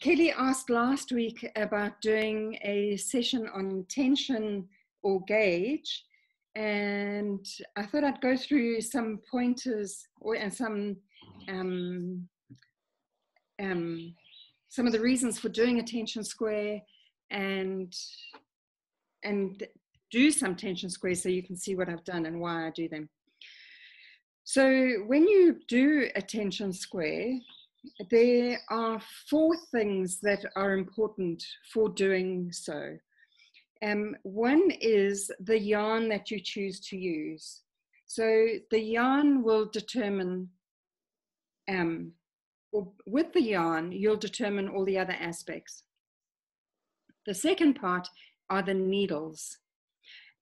Kelly asked last week about doing a session on tension or gauge, and I thought I'd go through some pointers or, and some um, um, some of the reasons for doing a tension square and and do some tension squares so you can see what I've done and why I do them. So when you do a tension square, there are four things that are important for doing so. Um, one is the yarn that you choose to use. So the yarn will determine, um, or with the yarn, you'll determine all the other aspects. The second part are the needles.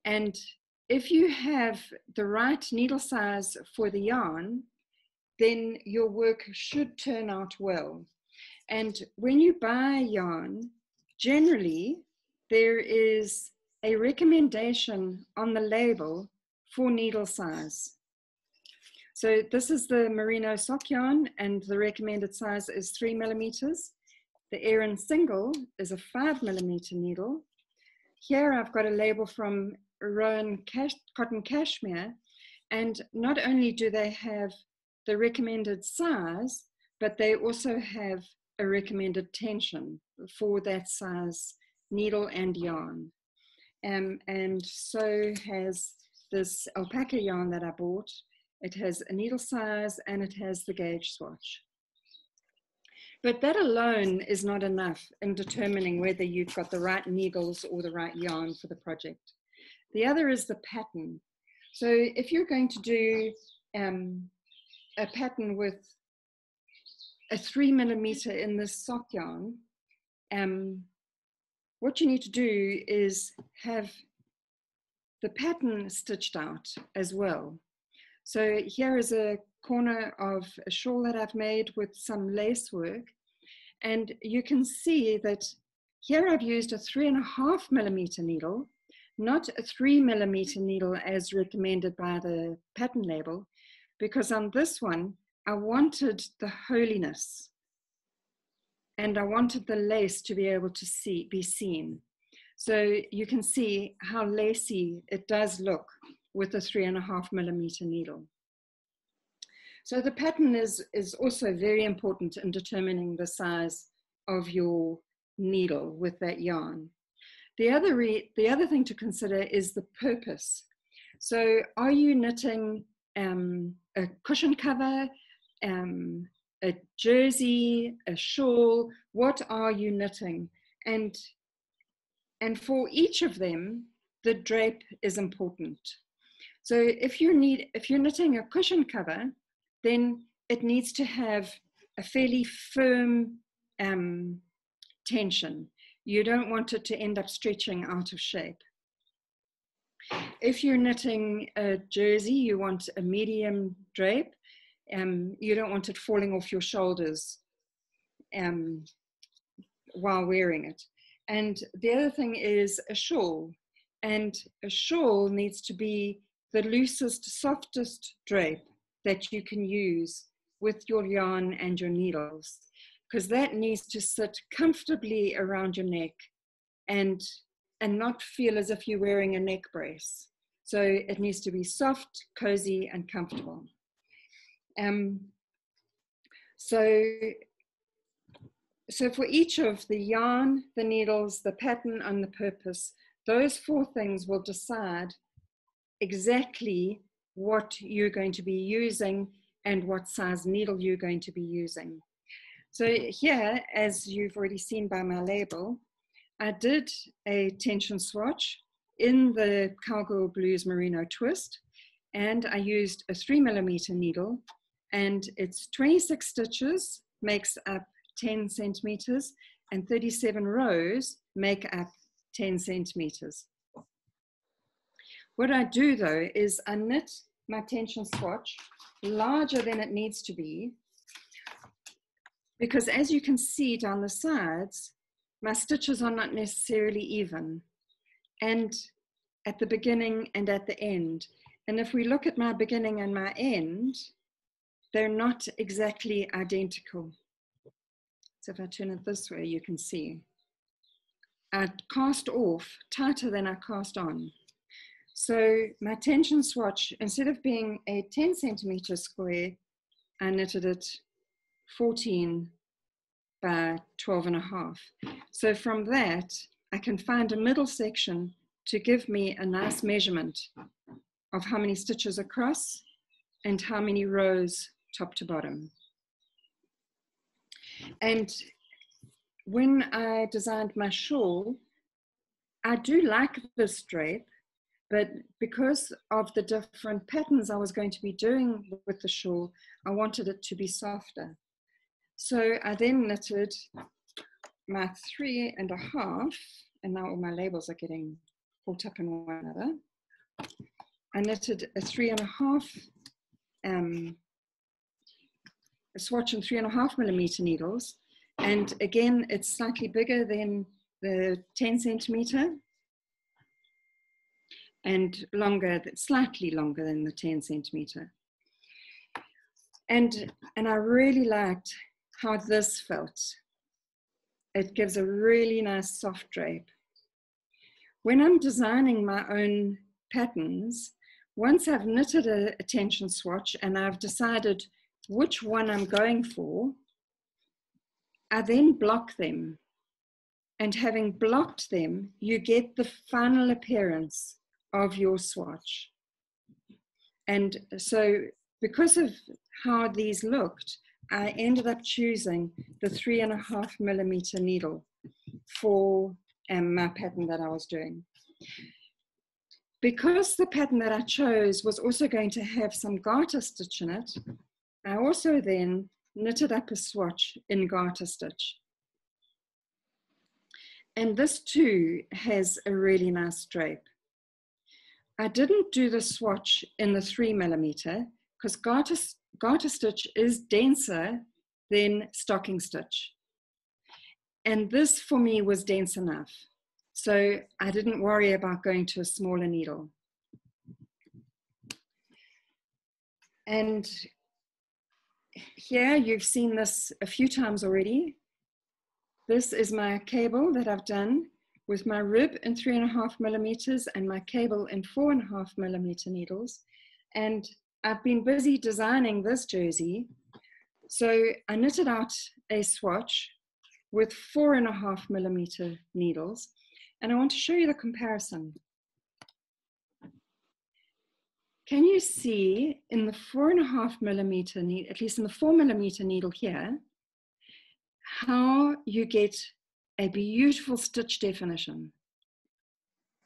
And if you have the right needle size for the yarn, then your work should turn out well. And when you buy yarn, generally there is a recommendation on the label for needle size. So this is the merino sock yarn and the recommended size is three millimeters. The Aran single is a five millimeter needle. Here I've got a label from Rowan Cash, Cotton Cashmere, and not only do they have the recommended size, but they also have a recommended tension for that size needle and yarn. Um, and so has this alpaca yarn that I bought. It has a needle size and it has the gauge swatch. But that alone is not enough in determining whether you've got the right needles or the right yarn for the project. The other is the pattern. So if you're going to do um, a pattern with a three millimeter in this sock yarn, um, what you need to do is have the pattern stitched out as well. So here is a corner of a shawl that I've made with some lace work. And you can see that here I've used a three and a half millimeter needle not a three millimeter needle as recommended by the pattern label, because on this one, I wanted the holiness and I wanted the lace to be able to see, be seen. So you can see how lacy it does look with a three and a half millimeter needle. So the pattern is, is also very important in determining the size of your needle with that yarn. The other, re- the other thing to consider is the purpose. So, are you knitting um, a cushion cover, um, a jersey, a shawl? What are you knitting? And, and for each of them, the drape is important. So if you need, if you're knitting a cushion cover, then it needs to have a fairly firm um, tension you don't want it to end up stretching out of shape. If you're knitting a jersey, you want a medium drape. Um, you don't want it falling off your shoulders um, while wearing it. And the other thing is a shawl. And a shawl needs to be the loosest, softest drape that you can use with your yarn and your needles because that needs to sit comfortably around your neck and and not feel as if you're wearing a neck brace. So it needs to be soft, cozy, and comfortable. Um, so, so for each of the yarn, the needles, the pattern, and the purpose, those four things will decide exactly what you're going to be using and what size needle you're going to be using. So here, as you've already seen by my label, I did a tension swatch in the Cowgirl Blues Merino twist, and I used a three millimeter needle, and it's 26 stitches, makes up 10 centimeters, and 37 rows make up 10 centimeters. What I do though is I knit my tension swatch larger than it needs to be because as you can see down the sides, my stitches are not necessarily even and at the beginning and at the end. And if we look at my beginning and my end, they're not exactly identical. So if I turn it this way, you can see. I cast off tighter than I cast on. So my tension swatch, instead of being a 10 centimeter square, I knitted it 14 by 12 and a half. So from that, I can find a middle section to give me a nice measurement of how many stitches across and how many rows top to bottom. And when I designed my shawl, I do like this drape, but because of the different patterns I was going to be doing with the shawl, I wanted it to be softer. So I then knitted my three and a half, and now all my labels are getting caught up in one another. I knitted a three and a half, um, a swatch and three and a half millimeter needles. And again, it's slightly bigger than the 10 centimeter and longer, slightly longer than the 10 centimeter. And, and I really liked how this felt. It gives a really nice soft drape. When I'm designing my own patterns, once I've knitted a, a tension swatch and I've decided which one I'm going for, I then block them. And having blocked them, you get the final appearance of your swatch. And so, because of how these looked, I ended up choosing the three and a half millimeter needle for um, my pattern that I was doing. Because the pattern that I chose was also going to have some garter stitch in it, I also then knitted up a swatch in garter stitch. And this too has a really nice drape. I didn't do the swatch in the three millimeter because garter, garter stitch is denser than stocking stitch. And this for me was dense enough. So I didn't worry about going to a smaller needle. And here you've seen this a few times already. This is my cable that I've done with my rib in three and a half millimeters and my cable in four and a half millimeter needles. And I've been busy designing this jersey. So I knitted out a swatch with four and a half millimeter needles and I want to show you the comparison. Can you see in the four and a half millimeter, needle, at least in the four millimeter needle here, how you get a beautiful stitch definition?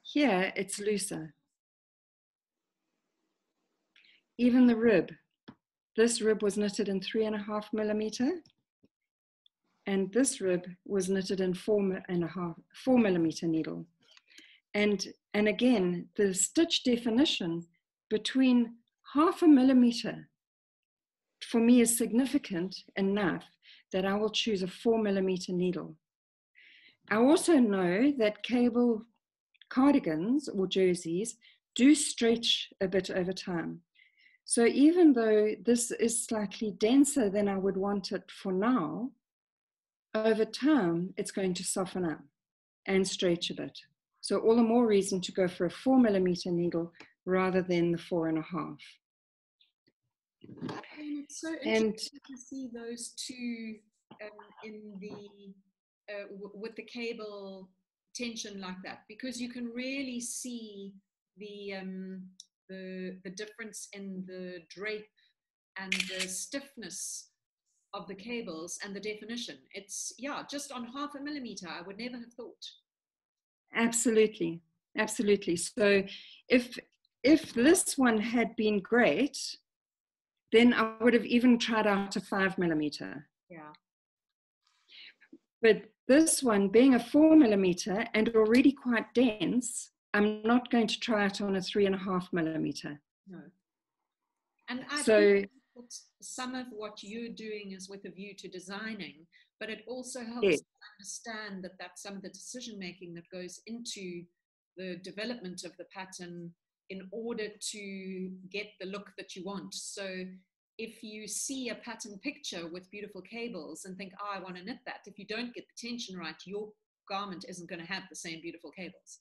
Here it's looser. Even the rib, this rib was knitted in three and a half millimeter and this rib was knitted in four and a half, four millimeter needle. And, and again, the stitch definition between half a millimeter for me is significant enough that I will choose a four millimeter needle. I also know that cable cardigans or jerseys do stretch a bit over time. So even though this is slightly denser than I would want it for now, over time, it's going to soften up and stretch a bit. So all the more reason to go for a four millimeter needle rather than the four and a half. And it's so interesting and, to see those two um, in the uh, with the cable tension like that because you can really see the um, the the difference in the drape and the stiffness of the cables and the definition. It's, yeah, just on half a millimeter, I would never have thought. Absolutely. Absolutely. So if if this one had been great, then I would have even tried out a five millimeter. Yeah. But this one being a four millimeter and already quite dense, I'm not going to try it on a three and a half millimeter. No. And I so some of what you're doing is with a view to designing, but it also helps yes. understand that that's some of the decision making that goes into the development of the pattern in order to get the look that you want. So if you see a pattern picture with beautiful cables and think, oh, I want to knit that, if you don't get the tension right, your garment isn't going to have the same beautiful cables.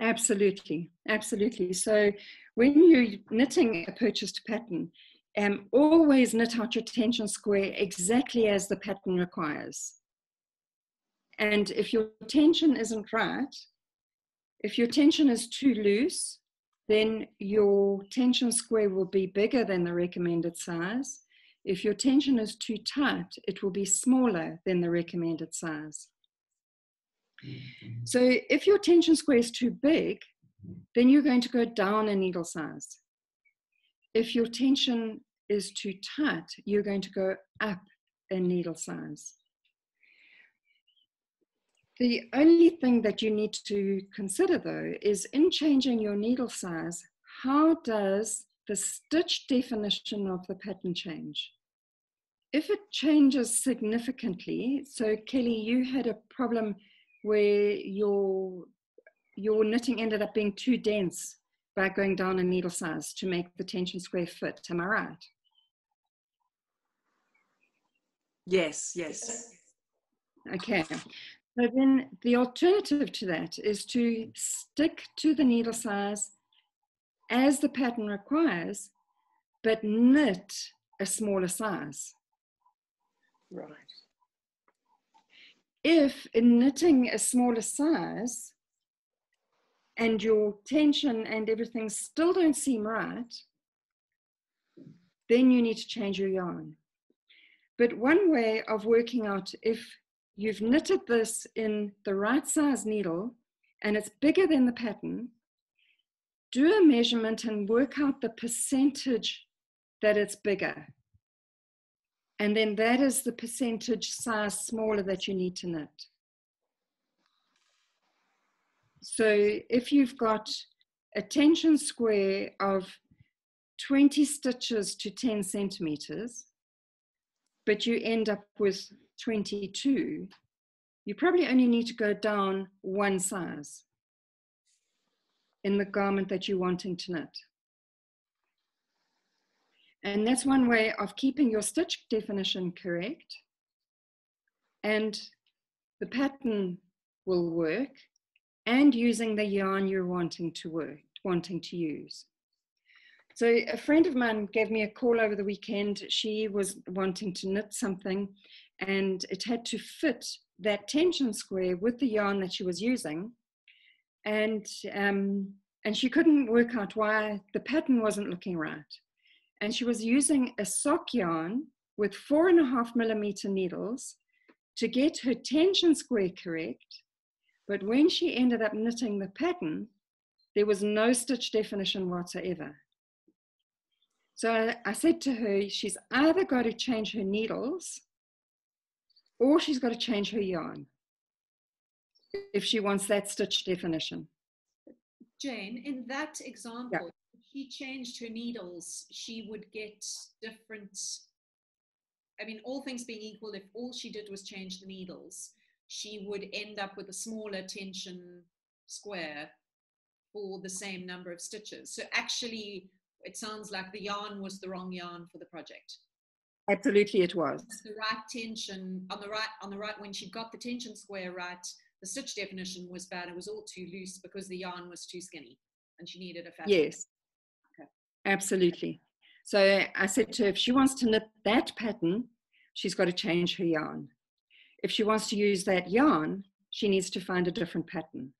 Absolutely, absolutely. So when you're knitting a purchased pattern, um, always knit out your tension square exactly as the pattern requires. And if your tension isn't right, if your tension is too loose, then your tension square will be bigger than the recommended size. If your tension is too tight, it will be smaller than the recommended size. So if your tension square is too big, then you're going to go down a needle size. If your tension is too tight, you're going to go up a needle size. The only thing that you need to consider though is in changing your needle size, how does the stitch definition of the pattern change? If it changes significantly, so Kelly, you had a problem where your, your knitting ended up being too dense by going down a needle size to make the tension square fit, am I right? Yes, yes. Okay, so then the alternative to that is to stick to the needle size as the pattern requires, but knit a smaller size. Right. If in knitting a smaller size and your tension and everything still don't seem right, then you need to change your yarn. But one way of working out if you've knitted this in the right size needle and it's bigger than the pattern, do a measurement and work out the percentage that it's bigger. And then that is the percentage size smaller that you need to knit. So if you've got a tension square of 20 stitches to 10 centimeters, but you end up with 22, you probably only need to go down one size in the garment that you're wanting to knit. And that's one way of keeping your stitch definition correct. And the pattern will work and using the yarn you're wanting to work, wanting to use. So a friend of mine gave me a call over the weekend. She was wanting to knit something and it had to fit that tension square with the yarn that she was using. And, um, and she couldn't work out why the pattern wasn't looking right. And she was using a sock yarn with four and a half millimeter needles to get her tension square correct. But when she ended up knitting the pattern, there was no stitch definition whatsoever. So I, I said to her, she's either got to change her needles or she's got to change her yarn if she wants that stitch definition. Jane, in that example, she changed her needles, she would get different. I mean, all things being equal, if all she did was change the needles, she would end up with a smaller tension square for the same number of stitches. So actually, it sounds like the yarn was the wrong yarn for the project. Absolutely, it was. The right tension on the right on the right when she got the tension square right, the stitch definition was bad. It was all too loose because the yarn was too skinny, and she needed a fat. Yes. Absolutely. So I said to her, if she wants to knit that pattern, she's got to change her yarn. If she wants to use that yarn, she needs to find a different pattern.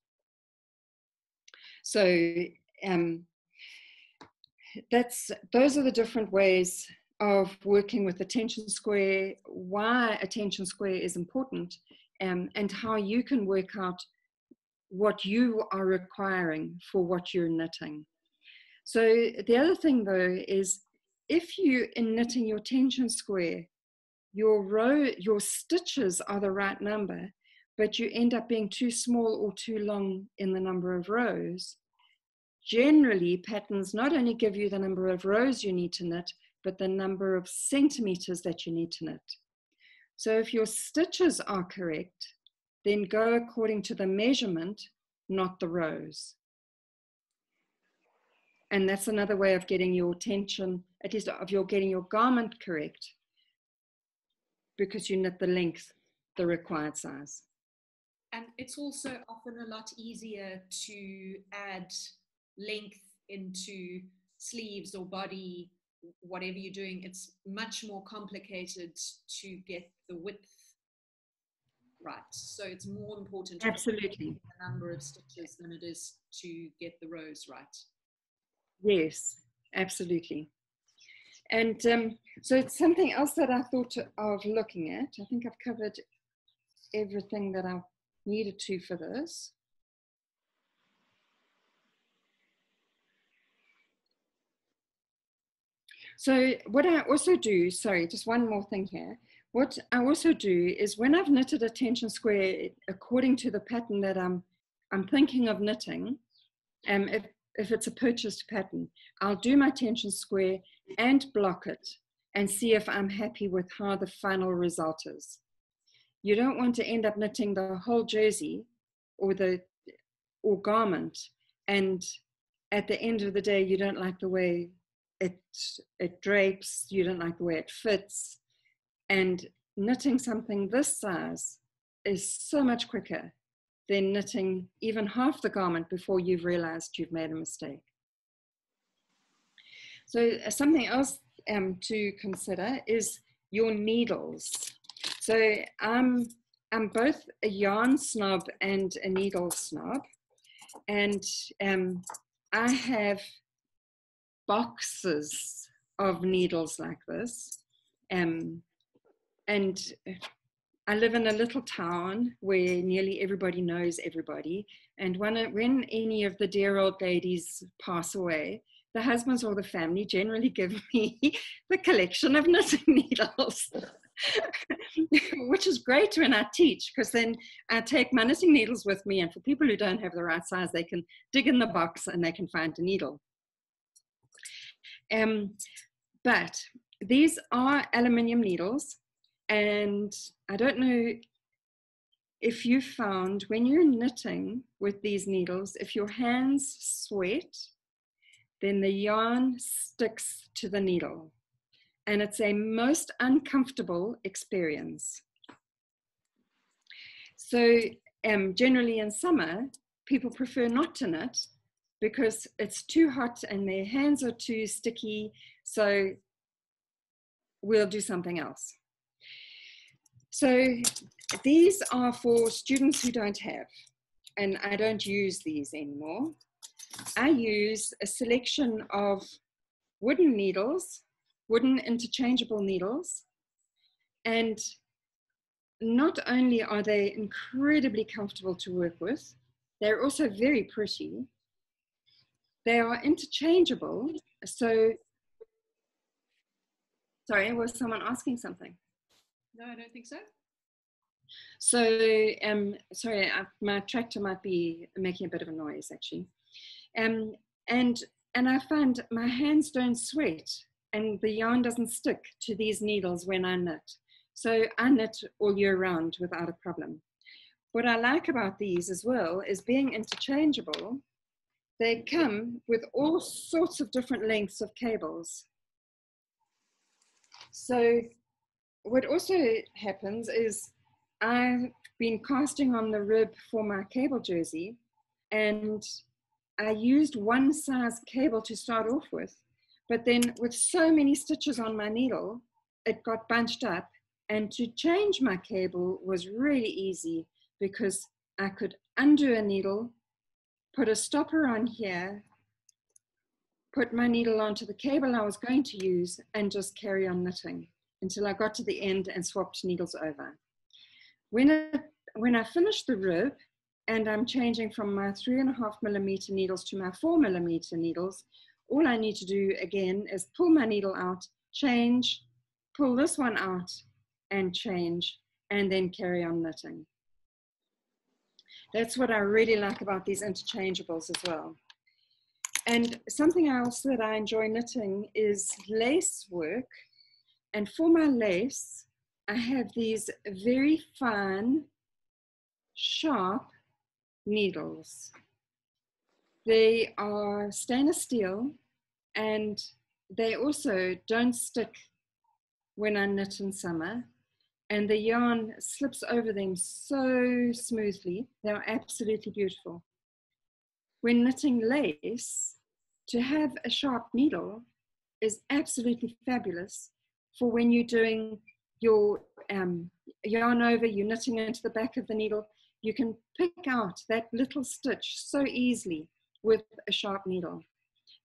So um, that's those are the different ways of working with a tension square, why a tension square is important, um, and how you can work out what you are requiring for what you're knitting. So the other thing though is if you in knitting your tension square, your row, your stitches are the right number, but you end up being too small or too long in the number of rows. Generally, patterns not only give you the number of rows you need to knit, but the number of centimeters that you need to knit. So if your stitches are correct, then go according to the measurement, not the rows. And that's another way of getting your tension, at least of your getting your garment correct, because you knit the length, the required size. And it's also often a lot easier to add length into sleeves or body, whatever you're doing. It's much more complicated to get the width right. So it's more important to absolutely the number of stitches than it is to get the rows right. Yes, absolutely. And um, so it's something else that I thought of looking at. I think I've covered everything that I needed to for this. So what I also do, sorry, just one more thing here. What I also do is when I've knitted a tension square according to the pattern that I'm, I'm thinking of knitting, um, if, if it's a purchased pattern, I'll do my tension square and block it and see if I'm happy with how the final result is. You don't want to end up knitting the whole jersey or the or garment and at the end of the day you don't like the way it it drapes, you don't like the way it fits. And knitting something this size is so much quicker than knitting even half the garment before you've realized you've made a mistake. So uh, something else um, to consider is your needles. So I'm, I'm both a yarn snob and a needle snob. And um, I have boxes of needles like this. Um, and I live in a little town where nearly everybody knows everybody. And when, when any of the dear old ladies pass away, the husbands or the family generally give me the collection of knitting needles. which is great when I teach because then I take my knitting needles with me, and for people who don't have the right size, they can dig in the box and they can find a needle. Um, but these are aluminium needles, and I don't know if you found when you're knitting with these needles, if your hands sweat, then the yarn sticks to the needle. And it's a most uncomfortable experience. So, um, generally in summer, people prefer not to knit because it's too hot and their hands are too sticky. So we'll do something else. So these are for students who don't have, and I don't use these anymore. I use a selection of wooden needles, wooden interchangeable needles, and not only are they incredibly comfortable to work with, they're also very pretty they are interchangeable. So, sorry, was someone asking something? No, I don't think so. So, um, sorry, I, my tractor might be making a bit of a noise actually. Um, and and I find my hands don't sweat and the yarn doesn't stick to these needles when I knit. So I knit all year round without a problem. What I like about these as well is being interchangeable they come with all sorts of different lengths of cables. So what also happens is I've been casting on the rib for my cable jersey and I used one size cable to start off with, but then with so many stitches on my needle, it got bunched up and to change my cable was really easy because I could undo a needle put a stopper on here, put my needle onto the cable I was going to use and just carry on knitting until I got to the end and swapped needles over. When, it, when I finish the rib and I'm changing from my three and a half millimeter needles to my four millimeter needles, all I need to do again is pull my needle out, change, pull this one out and change, and then carry on knitting. That's what I really like about these interchangeables as well. And something else that I enjoy knitting is lace work. And for my lace, I have these very fine, sharp needles. They are stainless steel and they also don't stick when I knit in summer. And the yarn slips over them so smoothly. They're absolutely beautiful. When knitting lace, to have a sharp needle is absolutely fabulous for when you're doing your um, yarn over, you're knitting into the back of the needle, you can pick out that little stitch so easily with a sharp needle.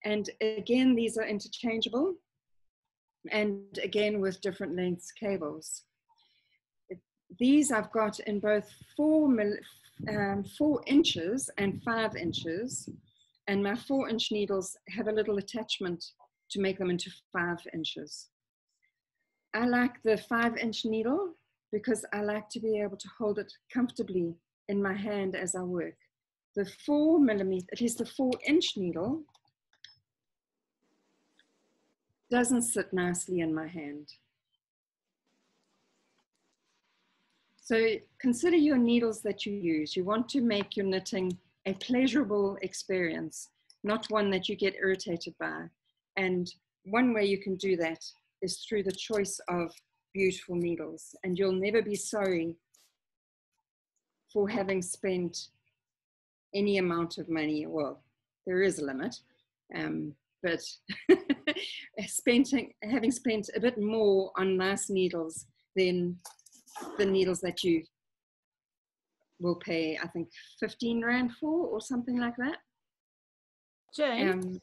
And again, these are interchangeable and again with different lengths cables. These I've got in both four, um, four inches and five inches. And my four inch needles have a little attachment to make them into five inches. I like the five inch needle because I like to be able to hold it comfortably in my hand as I work. The four millimeter, at least the four inch needle, doesn't sit nicely in my hand. So consider your needles that you use. You want to make your knitting a pleasurable experience, not one that you get irritated by. And one way you can do that is through the choice of beautiful needles. And you'll never be sorry for having spent any amount of money. Well, there is a limit, um, but spending, having spent a bit more on nice needles than the needles that you will pay, I think, 15 Rand for or something like that. Jane? Um,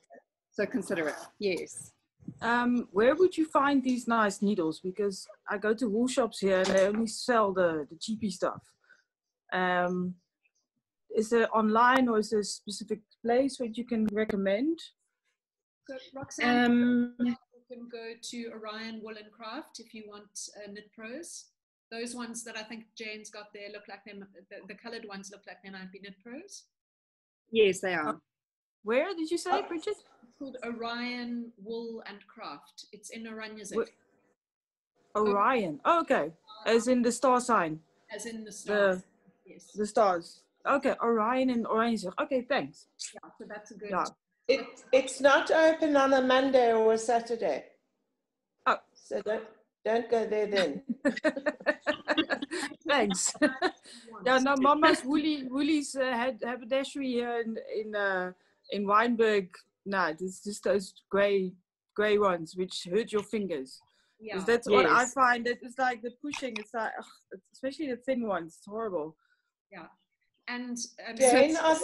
so consider it, yes. Um, where would you find these nice needles? Because I go to wool shops here and they only sell the, the cheapy stuff. Um, is it online or is there a specific place where you can recommend? So Roxanne, Um, you can go to Orion Wool and Craft if you want uh, knit pros. Those ones that I think Jane's got there look like them. The, the coloured ones look like they might be knit pros. yes, they are. Where did you say, Bridget? It's called Orion Wool and Craft. It's in Oranjezicht, Wh- Orion. Oh, okay. As in the star sign, as in the stars. yes. the stars. Okay, Orion and Orange. Okay, thanks. Yeah, so that's a good. Yeah. It, it's not open on a Monday or a Saturday. Oh. So don't, don't go there then. Thanks. yeah, no, Mama's Woolly Woolies uh, had haberdashery here in in uh, in Weinberg. No, it's just those grey grey ones which hurt your fingers. Yeah. That's what I find. It, it's like the pushing. It's like, ugh, especially the thin ones. It's horrible. Yeah, and um, Jane, are,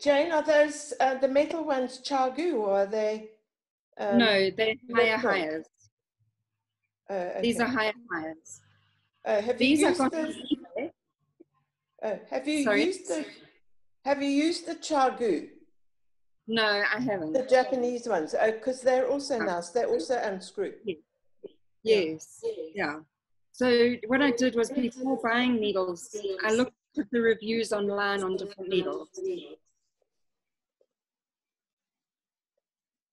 Jane, are those uh, the metal ones ChiaoGoo or are they? Um, no, they're higher little. hires. uh, These are higher hires. Uh, have These you are used got the? Uh, have you Sorry? used the? Have you used the ChiaoGoo, No, I haven't. the Japanese ones? Because they're also No. nice. They're also unscrew. Yes. Yeah. So what I did was before buying needles, I looked at the reviews online on different needles.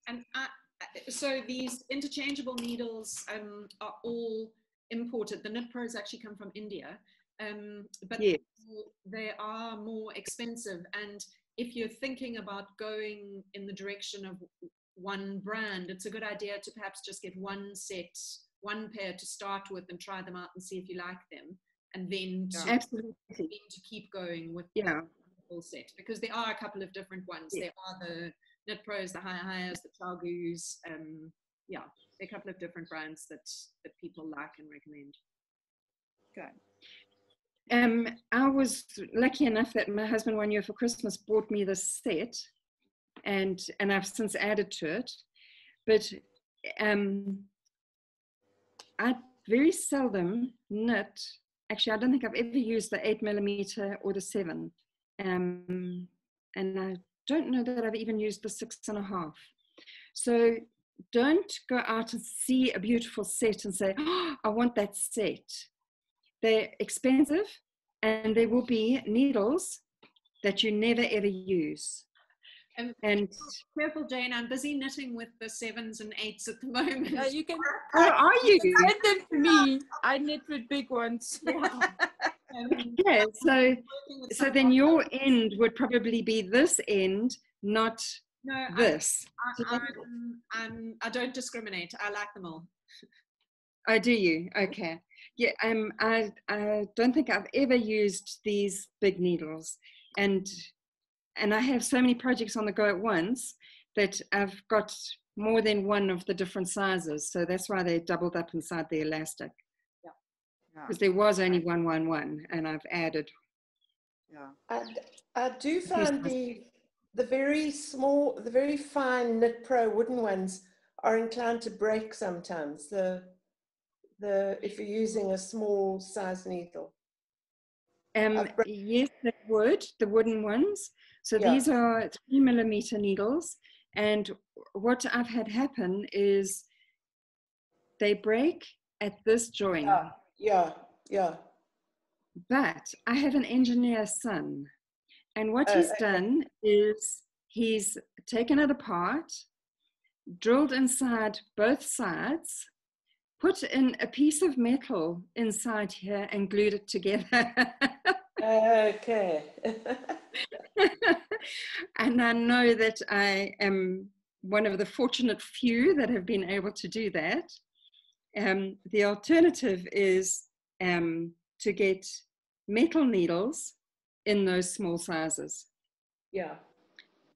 And I, I- so these interchangeable needles um, are all imported. The knit pros actually come from India, um, but Yes. they are more expensive. And if you're thinking about going in the direction of one brand, it's a good idea to perhaps just get one set, one pair to start with, and try them out and see if you like them, and then to, Absolutely. then to keep going with Yeah. the full set because there are a couple of different ones. Yeah. There are the Knit Pros, the HiyaHiyas, the ChiaoGoos. Um, yeah, there are a couple of different brands that that people like and recommend. Okay. Um, I was lucky enough that my husband one year for Christmas bought me this set, and and I've since added to it. But um, I very seldom knit. Actually, I don't think I've ever used the eight millimeter or the seven, um, and I don't know that I've even used the six and a half. So don't go out and see a beautiful set and say, oh, "I want that set." They're expensive and there will be needles that you never ever use. Um, And Careful, Jane. I'm busy knitting with the sevens and eights at the moment. Yeah, you can where are you? send them to me. I knit with big ones. Yeah. um, Okay, so so then of- your end would probably be this end, not no, this. I, I'm, I'm, I don't discriminate. I like them all. Oh, do you? Okay. Yeah. Um. I I don't think I've ever used these big needles, and and I have so many projects on the go at once that I've got more than one of the different sizes. So that's why they doubled up inside the elastic Yeah. because there was only one one one, and I've added. Yeah. I, I do find the the very small, the very fine Knit Pro wooden ones are inclined to break sometimes. The the if you're using a small size needle. Um, yes, they would, the wooden ones. So Yeah. these are three millimeter needles. And what I've had happen is they break at this joint. Yeah, yeah, yeah. But I have an engineer son. And what Oh, he's okay. done is he's taken it apart, drilled inside both sides, put in a piece of metal inside here, and glued it together. Okay. and I know that I am one of the fortunate few that have been able to do that. Um, the alternative is um, to get metal needles in those small sizes. yeah.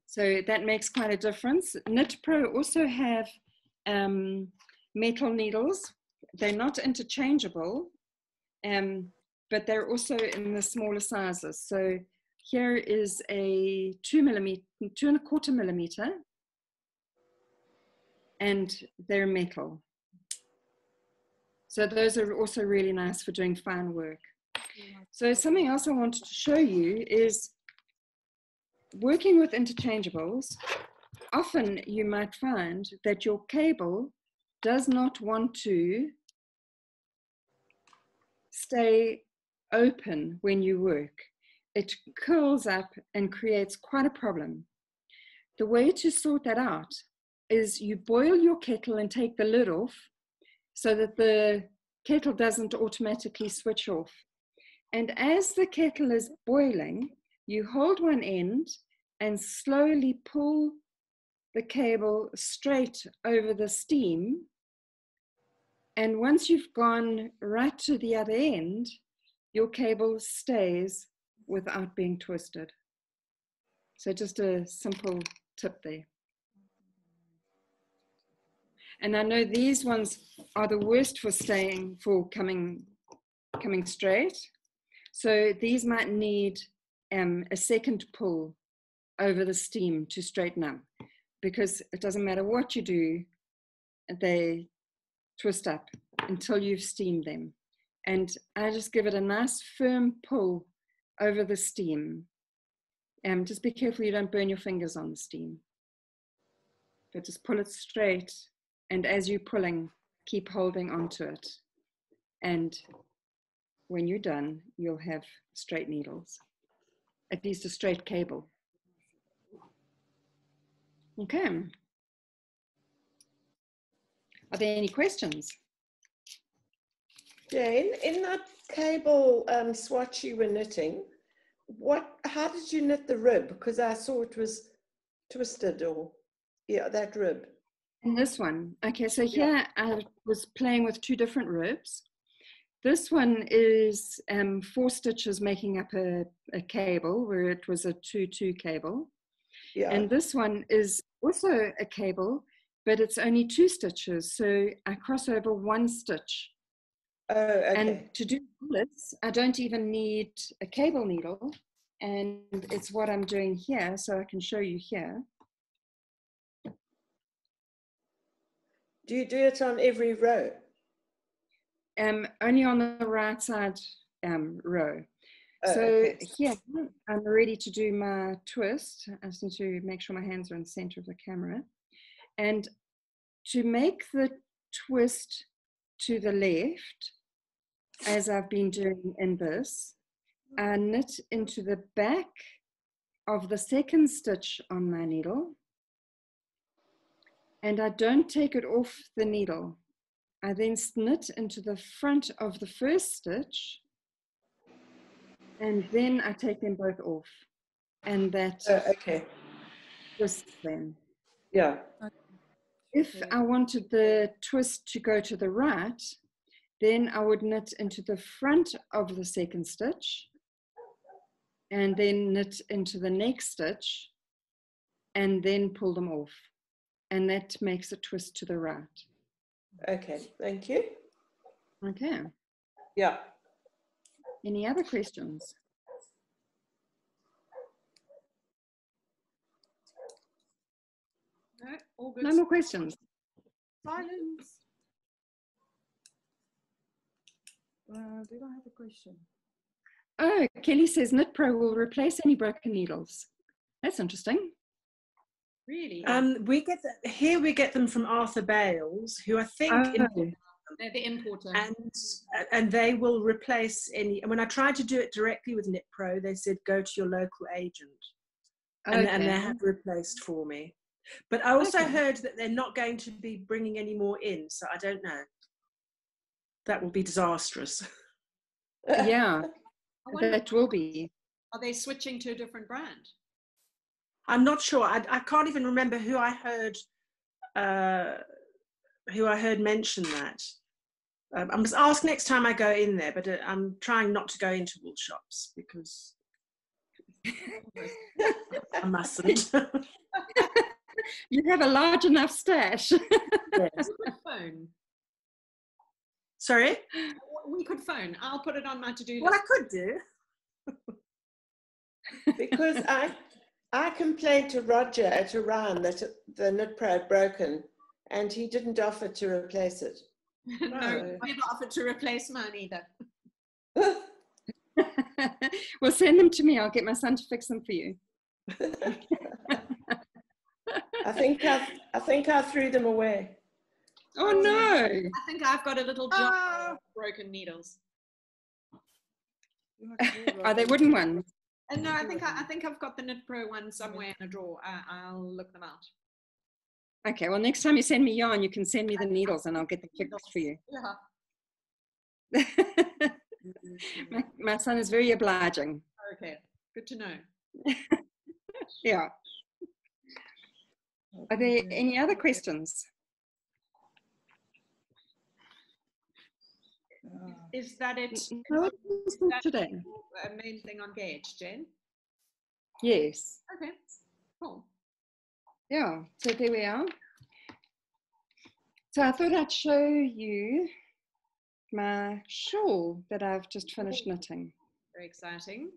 So that makes quite a difference. Knit Pro also have um, metal needles. They're not interchangeable, um, but they're also in the smaller sizes. So here is a two millimeter, two and a quarter millimeter, and they're metal. So those are also really nice for doing fine work. So something else I wanted to show you is working with interchangeables, often you might find that your cable does not want to stay open when you work. It curls up and creates quite a problem. The way to sort that out is you boil your kettle and take the lid off so that the kettle doesn't automatically switch off. And as the kettle is boiling, you hold one end and slowly pull the cable straight over the steam. And once you've gone right to the other end, your cable stays without being twisted. So just a simple tip there. And I know these ones are the worst for staying, for coming, coming straight. So these might need um, a second pull over the steam to straighten up because it doesn't matter what you do, they twist up until you've steamed them. And I just give it a nice firm pull over the steam. Um, just be careful you don't burn your fingers on the steam. But just pull it straight. And as you're pulling, keep holding onto it. And when you're done, you'll have straight needles, at least a straight cable. Okay. Are there any questions? Jane, in that cable um, swatch you were knitting, what? How did you knit the rib? Because I saw it was twisted, or yeah, that rib. And this one. Okay, so Yeah. here I was playing with two different ribs. This one is um, four stitches making up a, a cable where it was a 2-2 cable. Yeah. And this one is also a cable, but it's only two stitches. So I cross over one stitch. oh, okay. And to do this, I don't even need a cable needle. And it's what I'm doing here. So I can show you here. do you do it on every row? Um, only on the right side um, row. Oh, so okay. here, I'm ready to do my twist. I just need to make sure my hands are in the center of the camera. And to make the twist to the left, as I've been doing in this, I knit into the back of the second stitch on my needle. And I don't take it off the needle. I then knit into the front of the first stitch and then I take them both off, and that Uh, okay. twists them. Yeah. If Okay. I wanted the twist to go to the right, then I would knit into the front of the second stitch and then knit into the next stitch and then pull them off. And that makes a twist to the right. Okay. Thank you. Okay. Yeah. Any other questions? No, all good. No more questions. Silence. Uh, did I have a question? Oh, Kelly says KnitPro will replace any broken needles. That's interesting. Really? Um, we get the, here we get them from Arthur Bales, who I think in- Oh, They're the importer. and and they will replace any. And when I tried to do it directly with Knit Pro, they said go to your local agent, and, and they have replaced for me. But I also Okay. heard that they're not going to be bringing any more in, so I don't know. That will be disastrous. yeah, wonder, that will be. are they switching to a different brand? I'm not sure. I, I can't even remember who I heard uh, who I heard mention that. Um, I must ask next time I go in there, but uh, I'm trying not to go into wool shops because I mustn't. You have a large enough stash. Yes. We could phone. Sorry. We could phone. I'll put it on my to-do list. What I could do. because I I complained to Roger at Orion that the knit pro had broken and he didn't offer to replace it. no, No. I never offered to replace mine either. well, send them to me. I'll get my son to fix them for you. I think I, I think I threw them away. Oh no! I think I've got a little jar Ah. of broken needles. Are they wooden ones? And no, I think I, I think I've got the Knit Pro one somewhere in a drawer. I, I'll look them out. Okay. Well, next time you send me yarn, you can send me the needles, and I'll get the fixed for you. Yeah. my, my son is very obliging. Okay. Good to know. Yeah. Are there any other questions? Is that it? No, it isn't today. A main thing on Gauge, Jen? Yes. Okay. Cool. Yeah. So there we are. So I thought I'd show you my shawl that I've just finished knitting. Very exciting.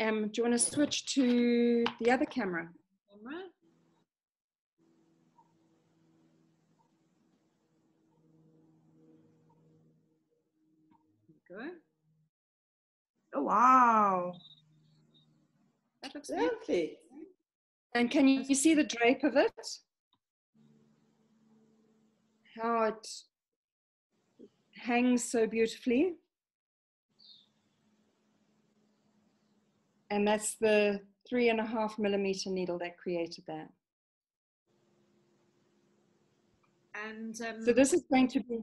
Um, do you want to switch to the other camera? Camera. There we Go. Oh, wow. That looks good. Lovely. And can you, you see the drape of it? How it hangs so beautifully. And that's the three and a half millimeter needle that created that. And um, So this is going to be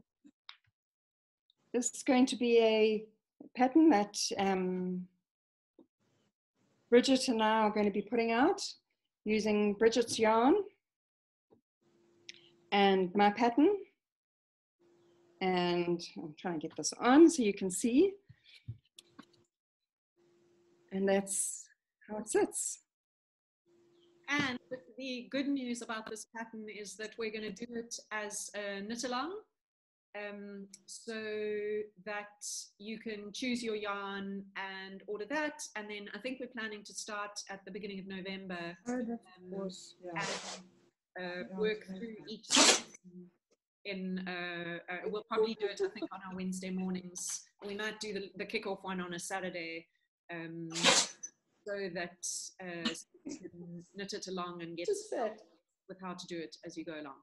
this is going to be a pattern that um, Bridget and I are going to be putting out using Bridget's yarn and my pattern. And I'm trying to get this on so you can see. And that's how it sits. And the good news about this pattern is that we're going to do it as a knit along. Um, so that you can choose your yarn and order that. And then I think we're planning to start at the beginning of November Oh, um, course, yeah. and uh, Yeah, work through each in uh, uh, we'll probably do it i think on our wednesday mornings we might do the, the kickoff one on a saturday um, so that uh, you can knit it along and get with how to do it as you go along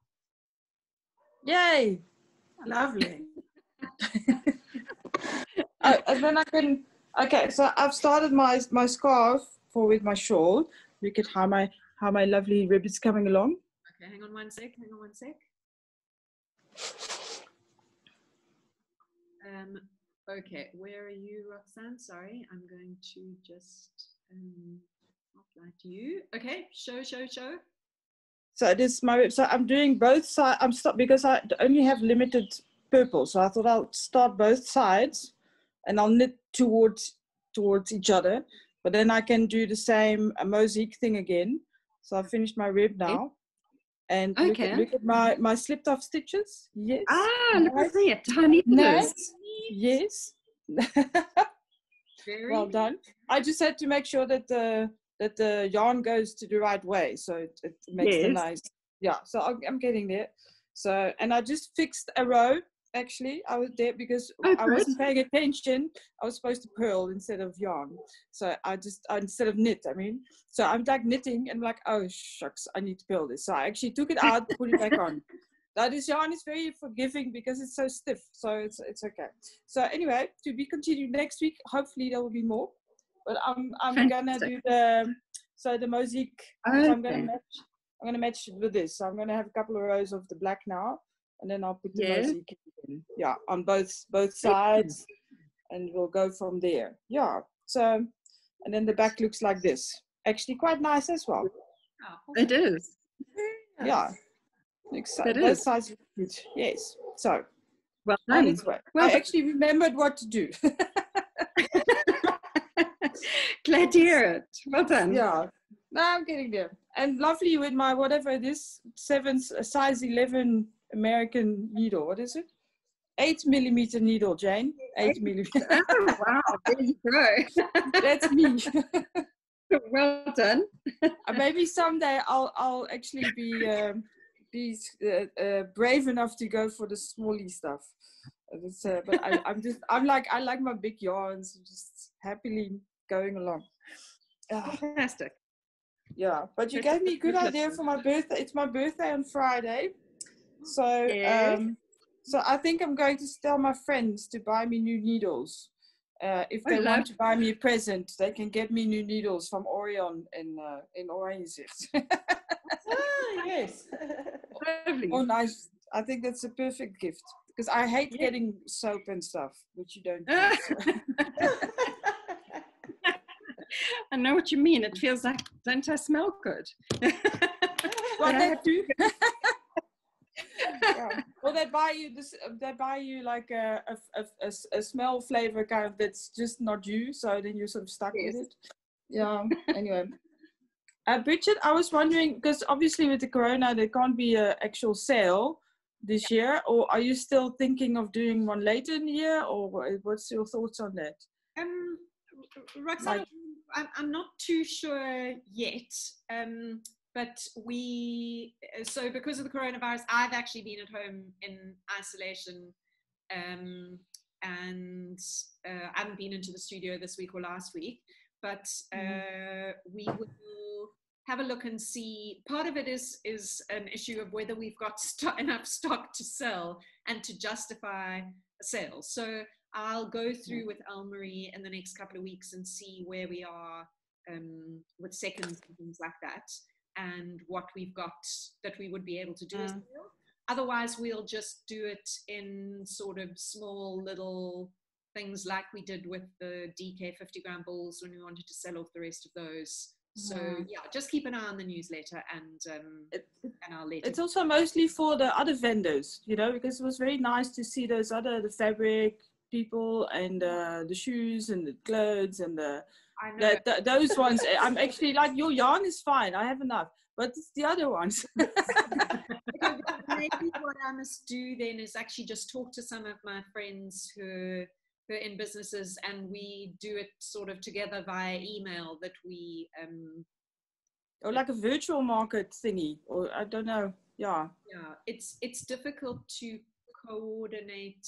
Yay! Lovely. Uh, and then I can. Okay, so I've started my my scarf for with my shawl. Look at how my how my lovely ribbon's coming along. okay hang on one sec hang on one sec um, Okay, where are you, Roxanne? Sorry, I'm going to just um, spotlight you. Okay, show, show, show. So it is my so I'm doing both sides. I'm stop because I only have limited purple, so I thought I'll start both sides, and I'll knit towards towards each other. But then I can do the same mosaic thing again. So I finished my rib now, and look, Okay. at, look at my my slipped off stitches. Yes. Ah, look at that. Tiny nice. Yes. Very well done. I just had to make sure that the that the yarn goes to the right way, so it, it makes the Yes. nice. Yeah, so I'm, I'm getting there. So and I just fixed a row. Actually, I was there because Oh, I wasn't paying attention. I was supposed to purl instead of yarn. So I just instead of knit. I mean, so I'm like knitting and like oh shucks, I need to purl this. So I actually took it out, put it back on. Now this yarn is very forgiving because it's so stiff, so it's it's okay. So anyway, to be continued next week. Hopefully there will be more. But I'm I'm gonna do the so the mosaic. So I'm gonna match. I'm gonna match it with this. So I'm gonna have a couple of rows of the black now, and then I'll put the Yes. mosaic in. Yeah, on both both sides, and we'll go from there. Yeah. So, and then the back looks like this. Actually, quite nice as well. Oh, It is. Yeah. Looks It both sides. Yes. So Well done. its way. Well I done. actually remembered what to do. Glad to hear it. Well done. yeah. Now I'm getting there. And lovely with my whatever this seven size eleven American needle. What is it? Eight millimeter needle, Jane. Eight millimeter. Oh, wow. There you go. That's me. well done. Uh, Maybe someday I'll I'll actually be um, be uh, uh, brave enough to go for the smally stuff. Uh, uh, but I, I'm just I'm like I like my big yarns. Just happily going along. Ah. Fantastic. Yeah, but you gave me a good idea for my birthday. It's my birthday on Friday, so Yes. um, so I think I'm going to tell my friends to buy me new needles. Uh, if they want to buy me a present, they can get me new needles from Orion in uh, in Oranjezicht. Ah, yes. Lovely. oh, nice! I think that's a perfect gift because I hate Yeah. getting soap and stuff, which you don't. do, so. I know what you mean. It feels like, don't I smell good? Well, they do. yeah. Well, they buy you this. uh, They buy you like a a a smell flavor kind of that's just not you. So then you're sort of stuck Yes. with it. Yeah. anyway, uh, Bridget, I was wondering because obviously with the corona there can't be an actual sale this year, or are you still thinking of doing one later in the year, or what's your thoughts on that? Um, Roxanne, Like- I'm, I'm not too sure yet. Um, but we, so because of the coronavirus, I've actually been at home in isolation. Um, and uh, I haven't been into the studio this week or last week. But uh, we will have a look and see. Part of it is is an issue of whether we've got sto- enough stock to sell and to justify a sale. So I'll go through with Elmarie in the next couple of weeks and see where we are um, with seconds and things like that, and what we've got that we would be able to do Mm. Otherwise, we'll just do it in sort of small little things like we did with the DK 50 gram balls when we wanted to sell off the rest of those. So Mhm. yeah, just keep an eye on the newsletter and um, It, and I'll let it's also mostly for the other vendors, you know, because it was very nice to see those other the fabric people and uh, the shoes and the clothes and the, I know. the, the those ones. eh, I'm actually like your yarn is fine. I have enough, but it's the other ones. Okay, maybe what I must do then is actually just talk to some of my friends who who are in businesses and we do it sort of together via email that we um or like a virtual market thingy, or I don't know. Yeah. yeah it's it's difficult to coordinate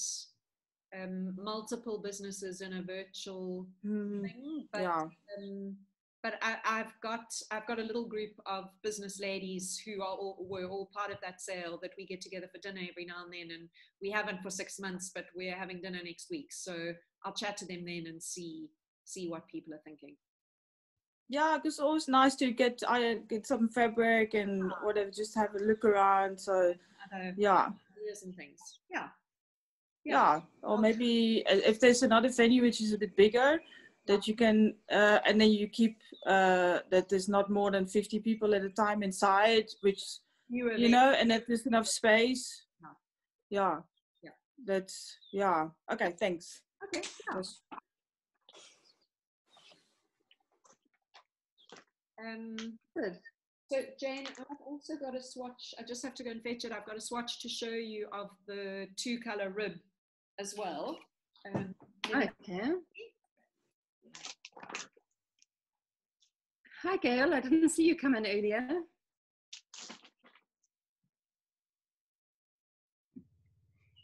um multiple businesses in a virtual Hmm, thing but yeah. um, but I, I've got I've got a little group of business ladies who are all, were all part of that sale that we get together for dinner every now and then, and we haven't for six months, but we're having dinner next week. So I'll chat to them then and see see what people are thinking. Yeah, it's always nice to get I get some fabric and whatever, just have a look around. So yeah, ideas and things. Yeah. Yeah, or maybe uh, if there's another venue which is a bit bigger, that you can, uh, and then you keep uh, that there's not more than 50 people at a time inside, which You, you know, and that there's enough space. Yeah. Yeah. Yeah. That's yeah. Okay, thanks. Okay. Yeah. Um, Good. so Jane, I've also got a swatch. I just have to go and fetch it. I've got a swatch to show you of the two color rib as well. Um, let Okay. Hi, Gail. I didn't see you come in earlier.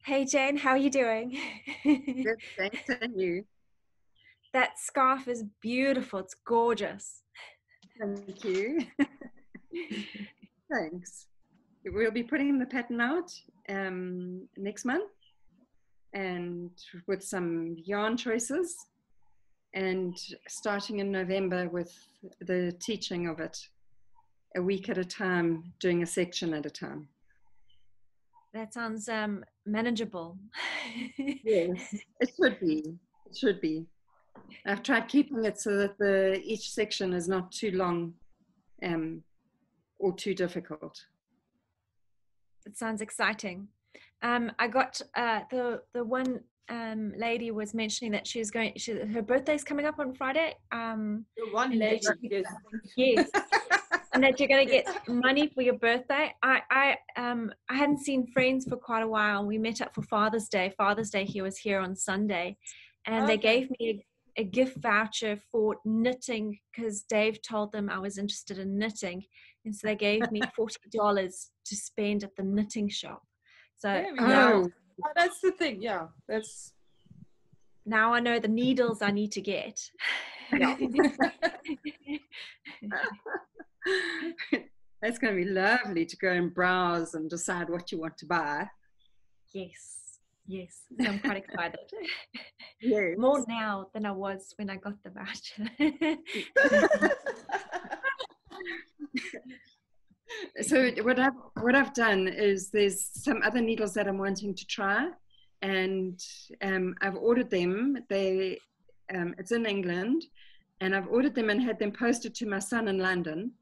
Hey Jane, how are you doing? Good, thanks, and you. that scarf is beautiful. It's gorgeous. Thank you. Thanks. We'll be putting the pattern out um, next month and with some yarn choices and starting in November with the teaching of it a week at a time, doing a section at a time. That sounds um, manageable. Yes, it should be. It should be. I've tried keeping it so that the each section is not too long um, or too difficult. It sounds exciting. Um, I got uh, the the one um, lady was mentioning that she was going. She, her birthday's coming up on Friday. Um, The one lady. Yes. yes, and that you're going to get money for your birthday. I I um I hadn't seen friends for quite a while. We met up for Father's Day. Father's Day he was here on Sunday, and they gave me a, a gift voucher for knitting because Dave told them I was interested in knitting, and so they gave me forty dollars to spend at the knitting shop. So There we um, go. Oh, Oh, that's the thing. Yeah, that's now I know the needles I need to get. Yeah. That's going to be lovely to go and browse and decide what you want to buy. yes, yes. So I'm quite excited. Yes. more now than I was when I got the voucher. so what I've what I've done is there's some other needles that I'm wanting to try, and um, I've ordered them. They um, it's in England, and I've ordered them and had them posted to my son in London.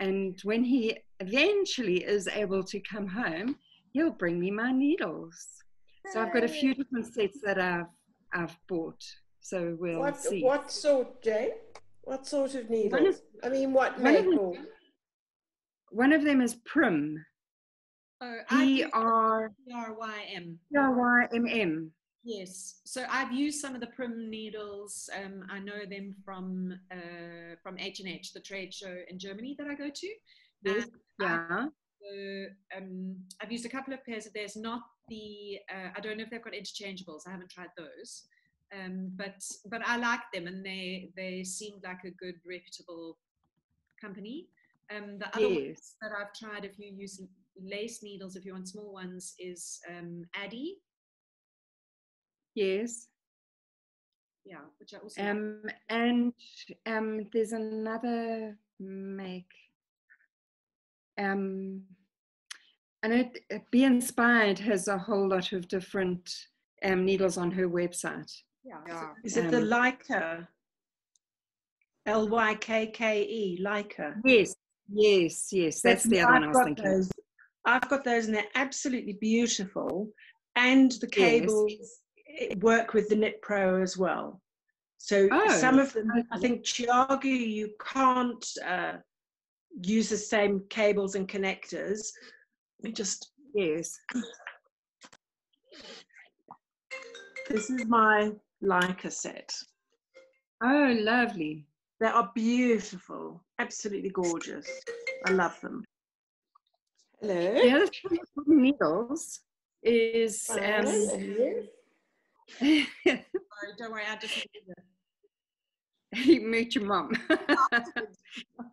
And when he eventually is able to come home, he'll bring me my needles. So I've got a few different sets that I've I've bought. So we'll What, see. what sort, Jane? What sort of needles? is- I mean, what make? One of them is Prym. oh, I P use R PRYM. R Y M M. Yes, so I've used some of the Prym needles. Um, I know them from uh, from H and H, the trade show in Germany that I go to. Yes. And Yeah. the, um, I've used a couple of pairs of theirs. Not the uh, I don't know if they've got interchangeables. I haven't tried those, um, but but I like them and they they seemed like a good reputable company. Um, the other ones Yes. that I've tried, if you use lace needles, if you want small ones, is um, Addi. Yes. Yeah, which I also like. Um, and um, there's another make. Um, and it, it- Be Inspired has a whole lot of different um, needles on her website. yeah. yeah. Is it the Um, Lykke? L Y K K E, Lykke. Yes, yes, yes. That's the other one I was thinking. Those. I've got those and they're absolutely beautiful. And the cables eh, work with the Knit Pro as well. So some Oh, of them, I think ChiaoGoo, you can't uh, use the same cables and connectors. Let me just, Yes. this is my Lykke set. Oh, lovely. They are beautiful, absolutely gorgeous. I love them. The Hello. other thing with wooden needles is um, and? Sorry, don't worry, I just needed to- you meet your mom.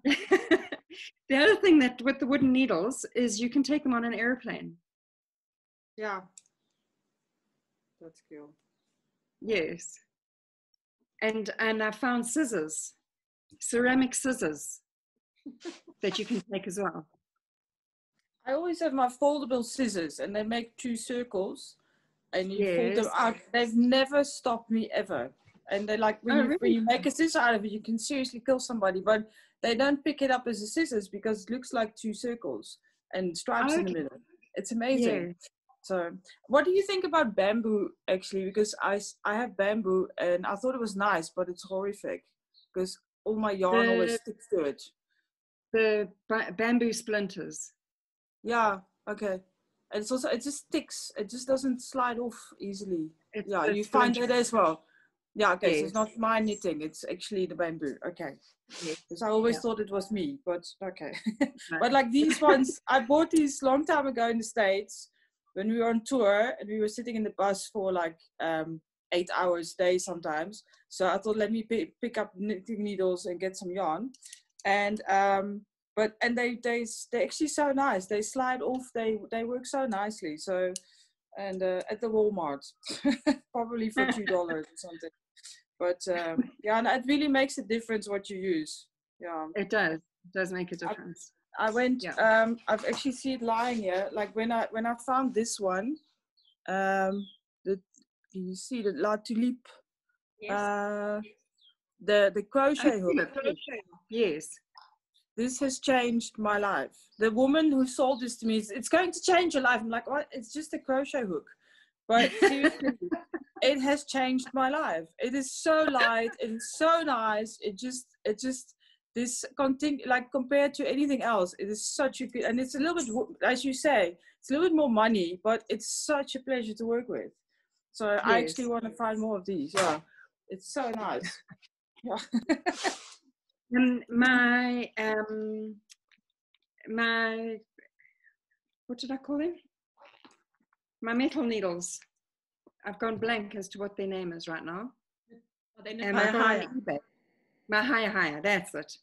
the other thing that with the wooden needles is you can take them on an airplane. Yeah. That's cool. Yes. And and I found scissors, ceramic scissors that you can take as well. I always have my foldable scissors and they make two circles and you fold them Yes. out. They've never stopped me ever. And they're like when, Oh, you, when you make a scissor out of it, you can seriously kill somebody. But they don't pick it up as a scissors because it looks like two circles and stripes in the Okay. middle. It's amazing. So, what do you think about bamboo actually? Because I, I have bamboo and I thought it was nice, but it's horrific because all my yarn always The- sticks to it. The ba- bamboo splinters. Yeah, okay. And it's also, it just sticks, it just doesn't slide off easily. It's Yeah, you find it as well. Yeah, okay, so it's not my knitting, it's actually the bamboo. Okay. Yes. Because I always Yeah. thought it was me, but okay. But like these ones, I bought these long time ago in the States when we were on tour and we were sitting in the bus for like um, eight hours a day sometimes. So I thought, let me pick, pick up knitting needles and get some yarn. And um, but and they they they're actually so nice. They slide off. They they work so nicely. So and uh, at the Walmart, probably for two dollars or something. But um, yeah, and it really makes a difference what you use. Yeah. It does. It does make a difference. I went. Yeah. Um, I've actually see it lying here. Like when I when I found this one, um, you see the La Tulipe? Yes. Uh, the the crochet hook. Yes. This has changed my life. The woman who sold this to me, is, it's going to change your life. I'm like, what? It's just a crochet hook. But seriously, it has changed my life. It is so light. It is so nice. It just, it just, this continue like compared to anything else, it is such a good, and it's a little bit, as you say, it's a little bit more money, but it's such a pleasure to work with. So I actually want to find more of these. Yeah, it's so nice. Yeah. Um, my um, my what did I call them? My metal needles. I've gone blank as to what their name is right now. Are they Um, knit- I Haya found on eBay. My HiyaHiya, that's it.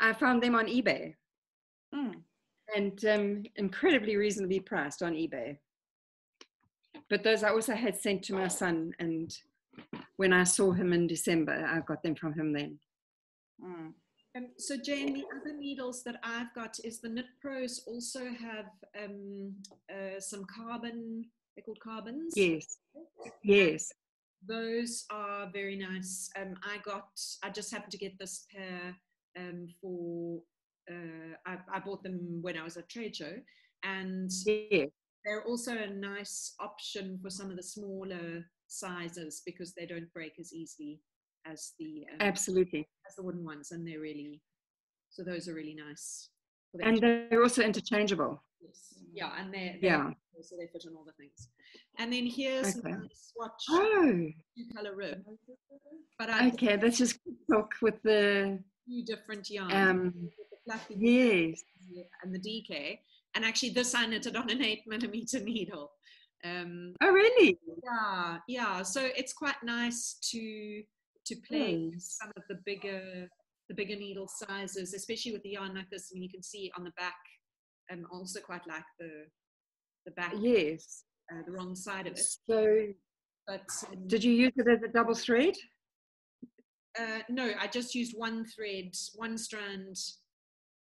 I found them on eBay Mm. and um, incredibly reasonably priced on eBay. But those I also had sent to my son, and when I saw him in December, I got them from him then. Mm. Um, so Jane, the other needles that I've got is the Knit Pros also have um, uh, some carbon, they're called carbons. Yes, yes, Those are very nice. Um, I got, I just happened to get this pair um, for, uh, I, I bought them when I was at trade show and yes. They're also a nice option for some of the smaller sizes because they don't break as easily as the um, Absolutely. as the wooden ones and they're really so those are really nice the And they're also interchangeable. Yes. yeah and they're, they're Yeah. so they fit on all the things and then here's Okay. swatch Oh, two color rib but i okay. That's just talk with the two different yarns um. the Yes. and the DK and actually this I knitted on an eight millimeter needle um Oh, really? yeah yeah so it's quite nice to to play Yes. some of the bigger the bigger needle sizes especially with the yarn like this I mean you can see on the back and also quite like the the back Yes. uh, the wrong side of it So, but um, did you use it as a double thread? uh, no I just used one thread one strand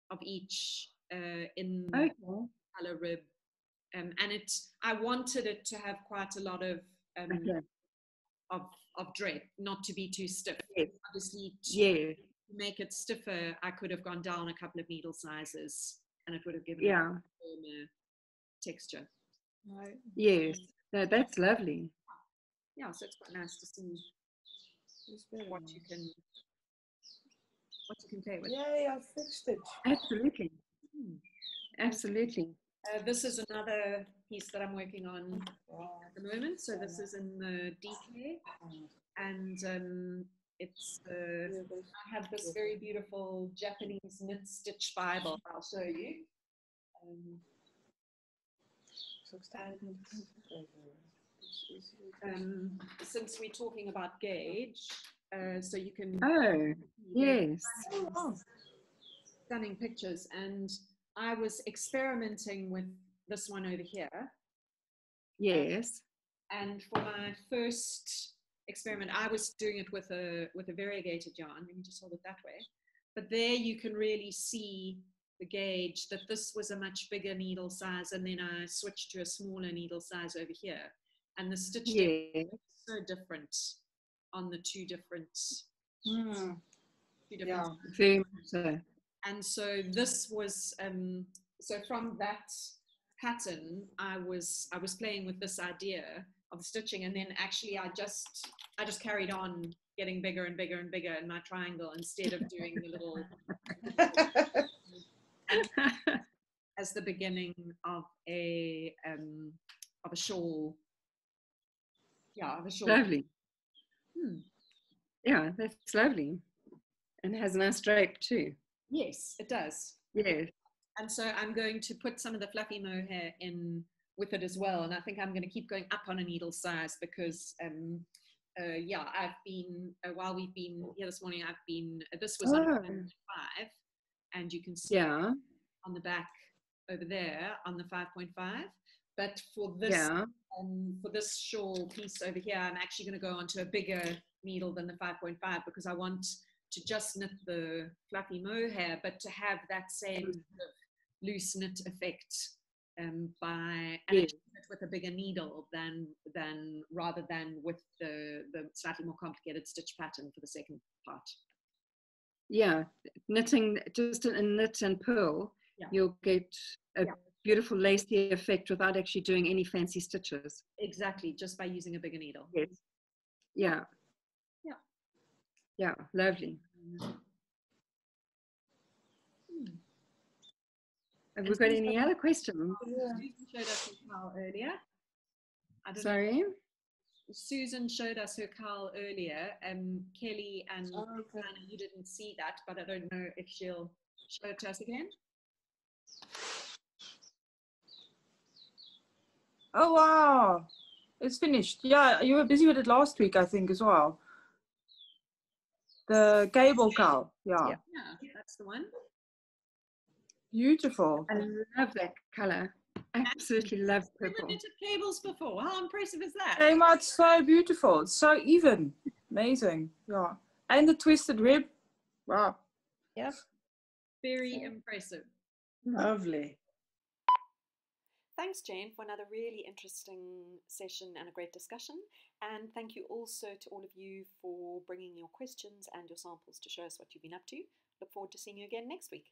of each uh, in Okay. color rib um, and it I wanted it to have quite a lot of um, Okay. of of drape, not to be too stiff. Yes. Obviously, to Yeah. make it stiffer, I could have gone down a couple of needle sizes, and it would have given Yeah. it a firmer texture. Yes. No, that's lovely. Yeah, so it's quite nice to see what you can what you can play with. Yay, I fixed it. Absolutely. Absolutely. Uh, this is another piece that I'm working on at the moment. So this is in the DK, and um, it's uh, I have this very beautiful Japanese knit stitch Bible. I'll show you. Um, um, since we're talking about gauge, uh, so you can Oh, yes. Stunning pictures. And I was experimenting with this one over here. Yes. And for my first experiment, I was doing it with a with a variegated yarn. Let me just hold it that way. But there you can really see the gauge that this was a much bigger needle size, and then I switched to a smaller needle size over here. and the stitch Yeah. is so different on the two different, Mm, two different yeah, very much so. And so this was um, so from that pattern i was i was playing with this idea of stitching and then actually i just i just carried on getting bigger and bigger and bigger in my triangle instead of doing the little as the beginning of a um, of a shawl yeah of a shawl lovely. Hmm. Yeah, that's lovely. And has a nice drape too. Yes it does Yes. And so I'm going to put some of the fluffy mohair in with it as well. And I think I'm going to keep going up on a needle size because, um, uh, yeah, I've been, uh, while we've been here this morning, I've been, uh, this was on Oh. 5, and you can see Yeah. on the back over there on the 5.5. But for this, Yeah. um, for this shawl piece over here, I'm actually going to go onto a bigger needle than the 5.5 because I want to just knit the fluffy mohair, but to have that same Mm. loose knit effect um, by actually with a bigger needle than than rather than with the the slightly more complicated stitch pattern for the second part. Yeah. Knitting just a knit and purl, Yeah. you'll get a Yeah. beautiful lacy effect without actually doing any fancy stitches. Exactly, just by using a bigger needle. Yes. Yeah. Yeah. Yeah, lovely. Hmm. Have And we got any other questions? Susan showed us her cowl earlier. I don't Sorry? know. Susan showed us her cowl earlier. Um, Kelly and Oh, okay. Anna, you didn't see that, but I don't know if she'll show it to us again. Oh wow, it's finished. Yeah, you were busy with it last week, I think, as well. The cable cow. Yeah, Yeah. Yeah, that's the one. beautiful. I love that color. Absolutely love Never purple. knitted cables before. How impressive is that? Came out so beautiful. So even. Amazing. Yeah, and the twisted rib. Wow. Very impressive. Lovely. Thanks, Jane, for another really interesting session and a great discussion. And thank you also to all of you for bringing your questions and your samples to show us what you've been up to. Look forward to seeing you again next week.